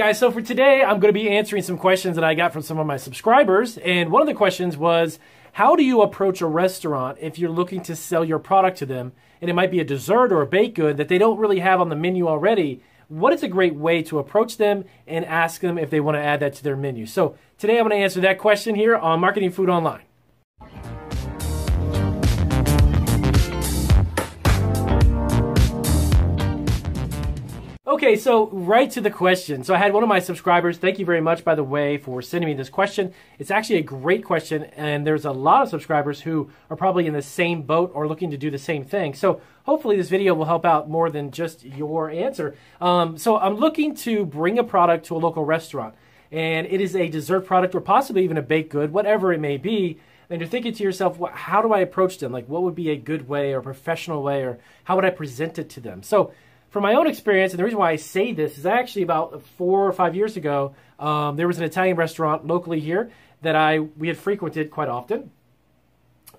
guys, so for today, I'm going to be answering some questions that I got from some of my subscribers. And one of the questions was, how do you approach a restaurant if you're looking to sell your product to them? And it might be a dessert or a baked good that they don't really have on the menu already. What is a great way to approach them and ask them if they want to add that to their menu? So today I'm going to answer that question here on Marketing Food Online. Okay, so right to the question. So I had one of my subscribers, thank you very much, by the way, for sending me this question. It's actually a great question, and there's a lot of subscribers who are probably in the same boat or looking to do the same thing. So hopefully this video will help out more than just your answer. Um, so I'm looking to bring a product to a local restaurant, and it is a dessert product or possibly even a baked good, whatever it may be. And you're thinking to yourself, well, how do I approach them? Like, what would be a good way or professional way, or how would I present it to them? So from my own experience, and the reason why I say this is actually about four or five years ago, um, there was an Italian restaurant locally here that I we had frequented quite often.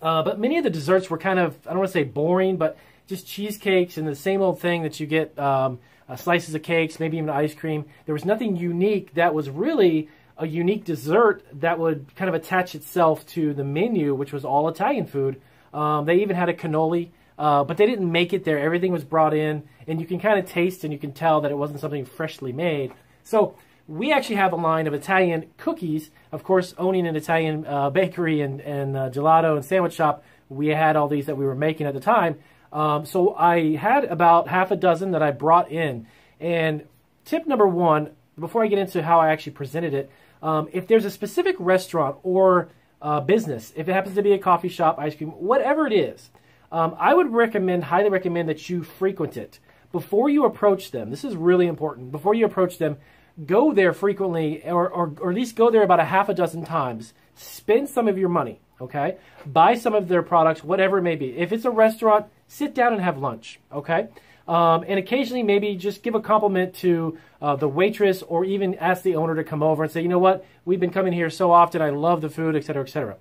Uh, but many of the desserts were kind of I don't want to say boring, but just cheesecakes and the same old thing that you get um, uh, slices of cakes, maybe even ice cream. There was nothing unique that was really a unique dessert that would kind of attach itself to the menu, which was all Italian food. Um, they even had a cannoli uh, but they didn't make it there. Everything was brought in, and you can kind of taste and you can tell that it wasn't something freshly made. So we actually have a line of Italian cookies. Of course, owning an Italian uh, bakery and, and uh, gelato and sandwich shop, we had all these that we were making at the time. Um, so I had about half a dozen that I brought in. And tip number one, before I get into how I actually presented it, um, if there's a specific restaurant or uh, business, if it happens to be a coffee shop, ice cream, whatever it is, um, I would recommend, highly recommend that you frequent it. Before you approach them, this is really important, before you approach them, go there frequently or, or, or at least go there about a half a dozen times. Spend some of your money, okay? Buy some of their products, whatever it may be. If it's a restaurant, sit down and have lunch, okay? Um, and occasionally maybe just give a compliment to uh, the waitress or even ask the owner to come over and say, you know what, we've been coming here so often, I love the food, etc., etc.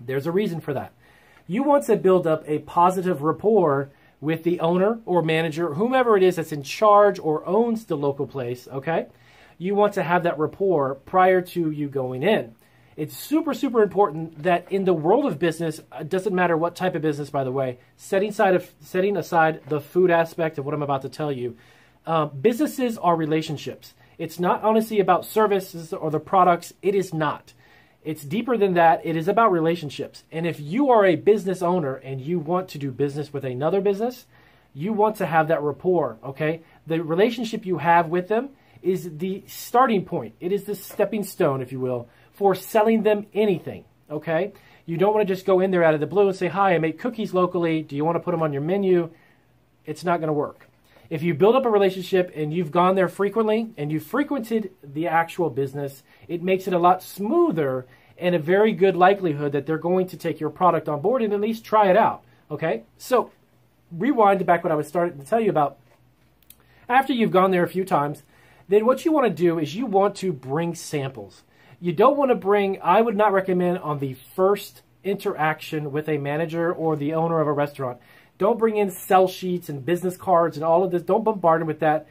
There's a reason for that. You want to build up a positive rapport with the owner or manager, whomever it is that's in charge or owns the local place, okay? You want to have that rapport prior to you going in. It's super, super important that in the world of business, it doesn't matter what type of business, by the way, setting aside, of, setting aside the food aspect of what I'm about to tell you, uh, businesses are relationships. It's not honestly about services or the products. It is not. It's deeper than that. It is about relationships. And if you are a business owner and you want to do business with another business, you want to have that rapport, okay? The relationship you have with them is the starting point. It is the stepping stone, if you will, for selling them anything, okay? You don't want to just go in there out of the blue and say, Hi, I make cookies locally. Do you want to put them on your menu? It's not going to work. If you build up a relationship and you've gone there frequently and you've frequented the actual business, it makes it a lot smoother and a very good likelihood that they're going to take your product on board and at least try it out. Okay? So, rewind back what I was starting to tell you about. After you've gone there a few times, then what you want to do is you want to bring samples. You don't want to bring, I would not recommend on the first interaction with a manager or the owner of a restaurant. Don't bring in sell sheets and business cards and all of this. Don't bombard them with that.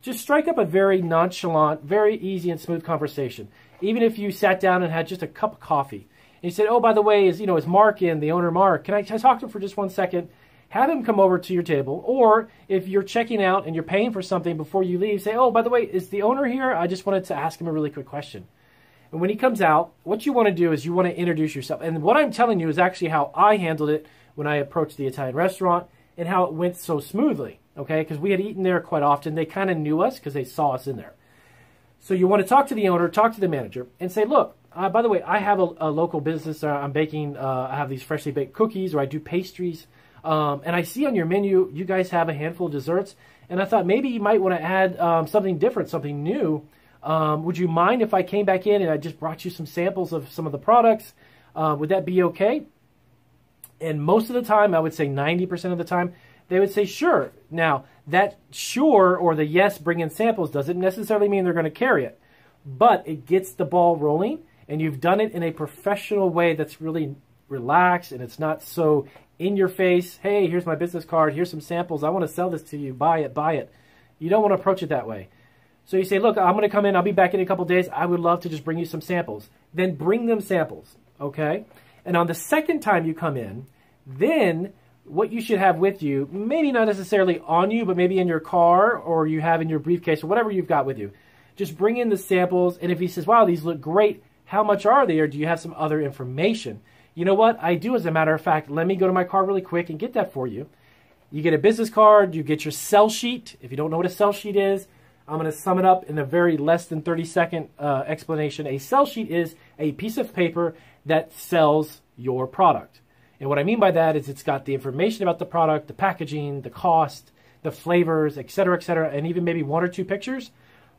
Just strike up a very nonchalant, very easy and smooth conversation. Even if you sat down and had just a cup of coffee, and you said, "Oh, by the way, is you know is Mark in the owner Mark? Can I, can I talk to him for just one second? Have him come over to your table, or if you're checking out and you're paying for something before you leave, say, "Oh, by the way, is the owner here? I just wanted to ask him a really quick question." And when he comes out, what you want to do is you want to introduce yourself. And what I'm telling you is actually how I handled it when I approached the Italian restaurant and how it went so smoothly. Okay, because we had eaten there quite often. They kind of knew us because they saw us in there. So you want to talk to the owner, talk to the manager, and say, look, uh, by the way, I have a, a local business. I'm baking, uh, I have these freshly baked cookies, or I do pastries. Um, and I see on your menu, you guys have a handful of desserts. And I thought maybe you might want to add um, something different, something new. Um, would you mind if I came back in and I just brought you some samples of some of the products? Uh, would that be okay? And most of the time, I would say 90% of the time, they would say sure. Now, that sure or the yes bring in samples doesn't necessarily mean they're going to carry it, but it gets the ball rolling and you've done it in a professional way that's really relaxed and it's not so in your face. Hey, here's my business card. Here's some samples. I want to sell this to you. Buy it, buy it. You don't want to approach it that way. So you say, look, I'm going to come in. I'll be back in a couple days. I would love to just bring you some samples. Then bring them samples, okay? And on the second time you come in, then what you should have with you, maybe not necessarily on you, but maybe in your car or you have in your briefcase or whatever you've got with you. Just bring in the samples. And if he says, wow, these look great, how much are they? Or do you have some other information? You know what? I do, as a matter of fact. Let me go to my car really quick and get that for you. You get a business card, you get your sell sheet. If you don't know what a sell sheet is, I'm going to sum it up in a very less than 30 second uh, explanation. A sell sheet is a piece of paper that sells your product. And what I mean by that is it's got the information about the product, the packaging, the cost, the flavors, et cetera, et cetera, and even maybe one or two pictures.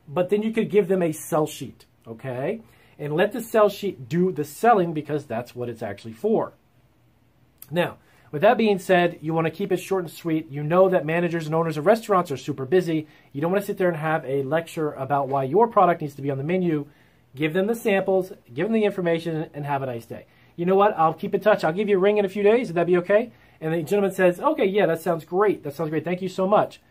But then you could give them a sell sheet, okay? And let the sell sheet do the selling because that's what it's actually for. Now, with that being said, you want to keep it short and sweet. You know that managers and owners of restaurants are super busy. You don't want to sit there and have a lecture about why your product needs to be on the menu. Give them the samples, give them the information, and have a nice day. You know what? I'll keep in touch. I'll give you a ring in a few days. Would that be okay? And the gentleman says, okay, yeah, that sounds great. That sounds great. Thank you so much.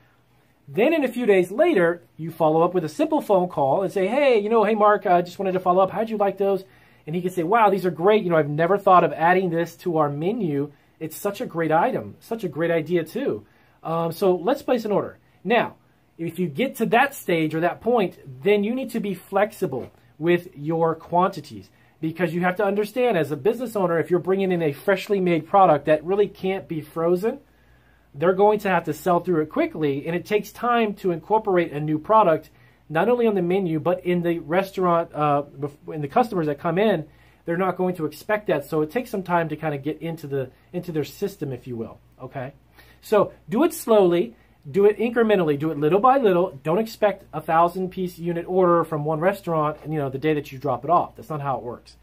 Then in a few days later, you follow up with a simple phone call and say, hey, you know, hey, Mark, I just wanted to follow up. How'd you like those? And he can say, wow, these are great. You know, I've never thought of adding this to our menu it's such a great item, such a great idea too. Um, so let's place an order. Now, if you get to that stage or that point, then you need to be flexible with your quantities because you have to understand as a business owner, if you're bringing in a freshly made product that really can't be frozen, they're going to have to sell through it quickly. And it takes time to incorporate a new product, not only on the menu, but in the restaurant, uh, in the customers that come in they're not going to expect that. So it takes some time to kind of get into the into their system, if you will. Okay, so do it slowly, do it incrementally, do it little by little. Don't expect a thousand piece unit order from one restaurant, and you know the day that you drop it off. That's not how it works.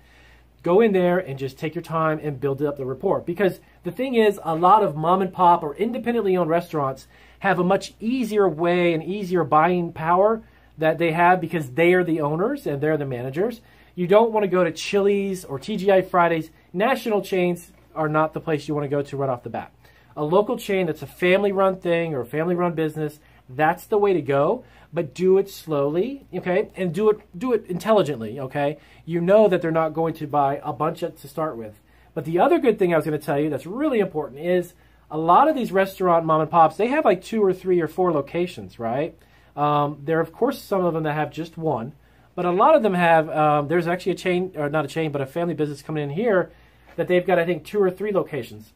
Go in there and just take your time and build up the rapport. Because the thing is, a lot of mom and pop or independently owned restaurants have a much easier way and easier buying power that they have because they are the owners and they're the managers. You don't want to go to Chili's or TGI Fridays. National chains are not the place you want to go to right off the bat. A local chain that's a family run thing or a family run business, that's the way to go, but do it slowly, okay? And do it do it intelligently, okay? You know that they're not going to buy a bunch to start with. But the other good thing I was going to tell you that's really important is a lot of these restaurant mom and pops, they have like two or three or four locations, right? Um, there are, of course, some of them that have just one. But a lot of them have, um, there's actually a chain, or not a chain, but a family business coming in here that they've got, I think, two or three locations.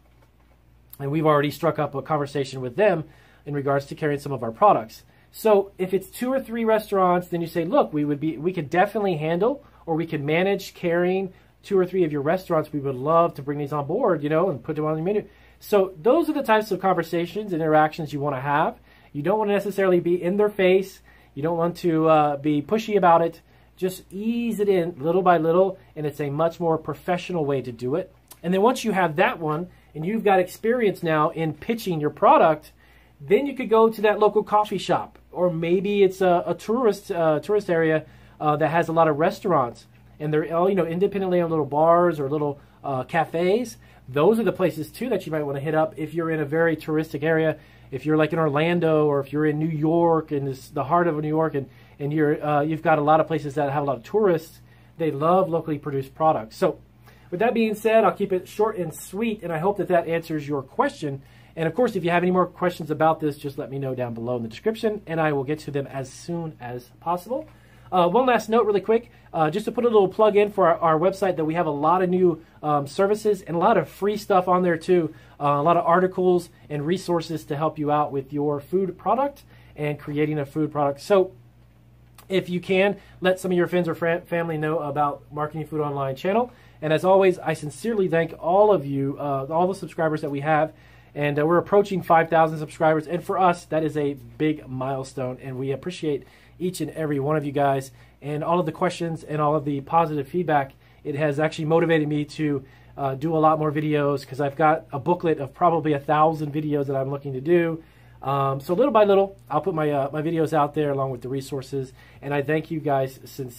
And we've already struck up a conversation with them in regards to carrying some of our products. So if it's two or three restaurants, then you say, look, we would be, we could definitely handle, or we could manage carrying two or three of your restaurants. We would love to bring these on board, you know, and put them on the menu. So those are the types of conversations and interactions you want to have. You don't want to necessarily be in their face. You don't want to uh, be pushy about it. Just ease it in little by little, and it's a much more professional way to do it. And then once you have that one, and you've got experience now in pitching your product, then you could go to that local coffee shop, or maybe it's a, a tourist uh, tourist area uh, that has a lot of restaurants, and they're all you know independently on little bars or little uh, cafes. Those are the places too that you might want to hit up if you're in a very touristic area. If you're like in Orlando, or if you're in New York, in this, the heart of New York, and and you're uh, you've got a lot of places that have a lot of tourists. They love locally produced products. So, with that being said, I'll keep it short and sweet, and I hope that that answers your question. And of course, if you have any more questions about this, just let me know down below in the description, and I will get to them as soon as possible. Uh, one last note, really quick, uh, just to put a little plug in for our, our, website that we have a lot of new um, services and a lot of free stuff on there too. Uh, a lot of articles and resources to help you out with your food product and creating a food product. So if you can, let some of your friends or family know about Marketing Food Online channel. And as always, I sincerely thank all of you, uh, all the subscribers that we have. And uh, we're approaching 5,000 subscribers. And for us, that is a big milestone. And we appreciate each and every one of you guys and all of the questions and all of the positive feedback. It has actually motivated me to uh, do a lot more videos because I've got a booklet of probably a thousand videos that I'm looking to do. Um, so little by little, I'll put my uh, my videos out there along with the resources, and I thank you guys since